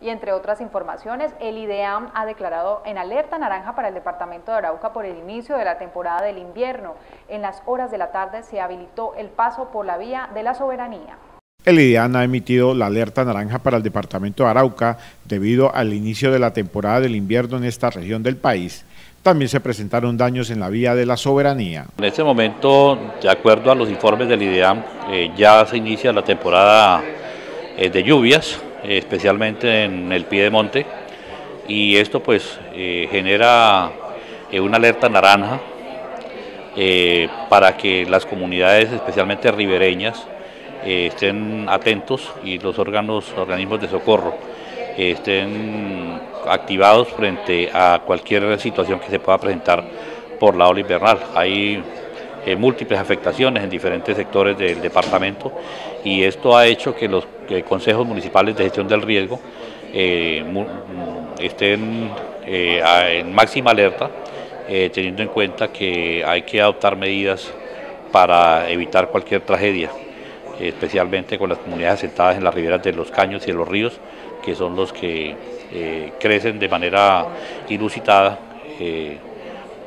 Y entre otras informaciones, el IDEAM ha declarado en alerta naranja para el departamento de Arauca por el inicio de la temporada del invierno. En las horas de la tarde se habilitó el paso por la vía de la soberanía. El IDEAM ha emitido la alerta naranja para el departamento de Arauca debido al inicio de la temporada del invierno en esta región del país. También se presentaron daños en la vía de la soberanía. En este momento, de acuerdo a los informes del IDEAM, eh, ya se inicia la temporada eh, de lluvias especialmente en el pie de monte, y esto pues eh, genera eh, una alerta naranja eh, para que las comunidades, especialmente ribereñas, estén atentos y los órganos, organismos de socorro estén activados frente a cualquier situación que se pueda presentar por la ola invernal. Múltiples afectaciones en diferentes sectores del departamento y esto ha hecho que los consejos municipales de gestión del riesgo eh, estén eh, en máxima alerta, eh, teniendo en cuenta que hay que adoptar medidas para evitar cualquier tragedia, especialmente con las comunidades asentadas en las riberas de los caños y de los ríos, que son los que crecen de manera inusitada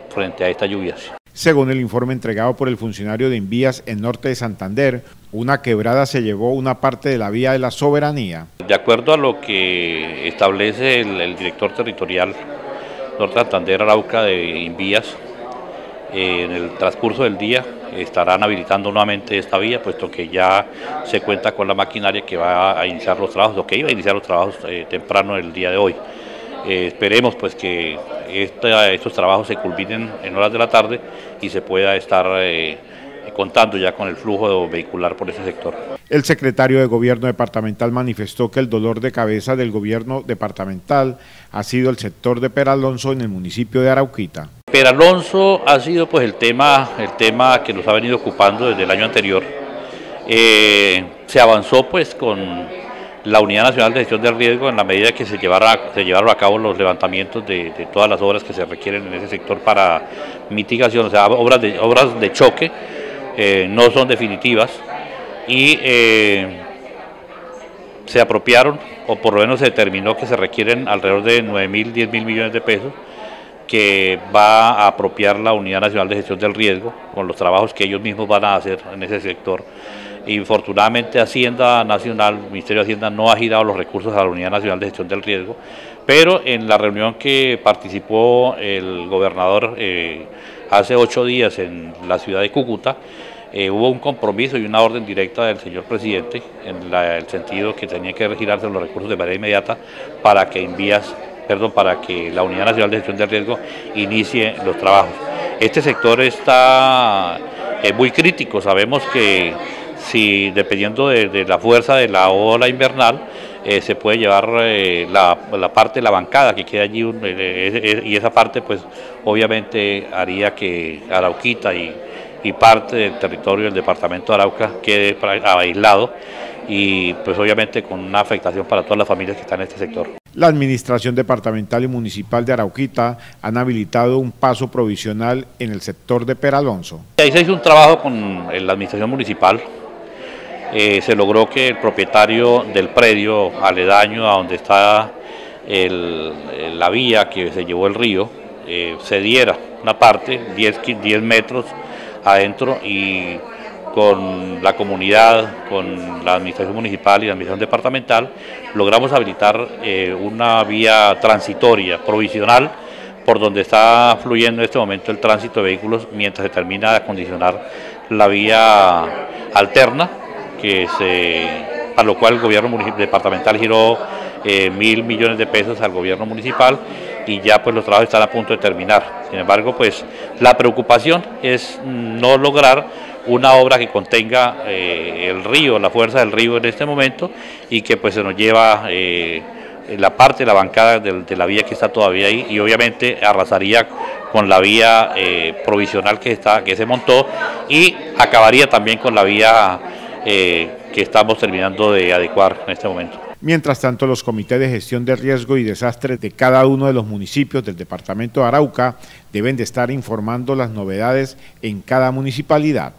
frente a estas lluvias. Según el informe entregado por el funcionario de Envías en Norte de Santander, una quebrada se llevó una parte de la vía de la soberanía. De acuerdo a lo que establece el, director territorial Norte de Santander Arauca de Envías, eh, en el transcurso del día estarán habilitando nuevamente esta vía, puesto que ya se cuenta con la maquinaria que va a iniciar los trabajos, o que iba a iniciar los trabajos eh, temprano el día de hoy. Eh, esperemos pues que estos trabajos se culminen en horas de la tarde y se pueda estar eh, contando ya con el flujo vehicular por ese sector. El secretario de Gobierno Departamental manifestó que el dolor de cabeza del gobierno departamental ha sido el sector de Peralonso en el municipio de Arauquita. Peralonso ha sido pues el tema, el tema que nos ha venido ocupando desde el año anterior. Eh, se avanzó pues con la Unidad Nacional de Gestión del Riesgo en la medida que se, llevara, se llevaron a cabo los levantamientos de, todas las obras que se requieren en ese sector para mitigación, o sea, obras de, obras de choque, eh, no son definitivas y eh, se apropiaron, o por lo menos se determinó que se requieren alrededor de 9 mil, 10 mil millones de pesos que va a apropiar la Unidad Nacional de Gestión del Riesgo con los trabajos que ellos mismos van a hacer en ese sector Infortunadamente Hacienda Nacional, Ministerio de Hacienda no ha girado los recursos a la Unidad Nacional de Gestión del Riesgo, pero en la reunión que participó el gobernador eh, hace ocho días en la ciudad de Cúcuta, eh, hubo un compromiso y una orden directa del señor presidente en el sentido que tenía que girarse los recursos de manera inmediata para que envías, perdón, para que la Unidad Nacional de Gestión del Riesgo inicie los trabajos. Este sector está eh, muy crítico, sabemos que si dependiendo de, la fuerza de la ola invernal, eh, se puede llevar eh, la, parte de la bancada que queda allí eh, y esa parte pues obviamente haría que Arauquita y, y, parte del territorio del departamento de Arauca quede aislado y pues obviamente con una afectación para todas las familias que están en este sector. La Administración Departamental y Municipal de Arauquita han habilitado un paso provisional en el sector de Peralonso. Ahí se hizo un trabajo con la Administración Municipal eh, se logró que el propietario del predio aledaño a donde está la vía que se llevó el río eh, cediera una parte, 10, 10 metros adentro y con la comunidad, con la administración municipal y la administración departamental, logramos habilitar eh, una vía transitoria, provisional, por donde está fluyendo en este momento el tránsito de vehículos mientras se termina de acondicionar la vía alterna que se, a lo cual el gobierno departamental giró eh, mil millones de pesos al gobierno municipal y ya pues los trabajos están a punto de terminar. Sin embargo, pues la preocupación es no lograr una obra que contenga eh, el río, la fuerza del río en este momento y que pues se nos lleva eh, la parte de la bancada de, la vía que está todavía ahí y obviamente arrasaría con la vía provisional que, está, que se montó y acabaría también con la vía eh, que estamos terminando de adecuar en este momento. Mientras tanto, los comités de gestión de riesgo y desastres de cada uno de los municipios del departamento de Arauca deben de estar informando las novedades en cada municipalidad.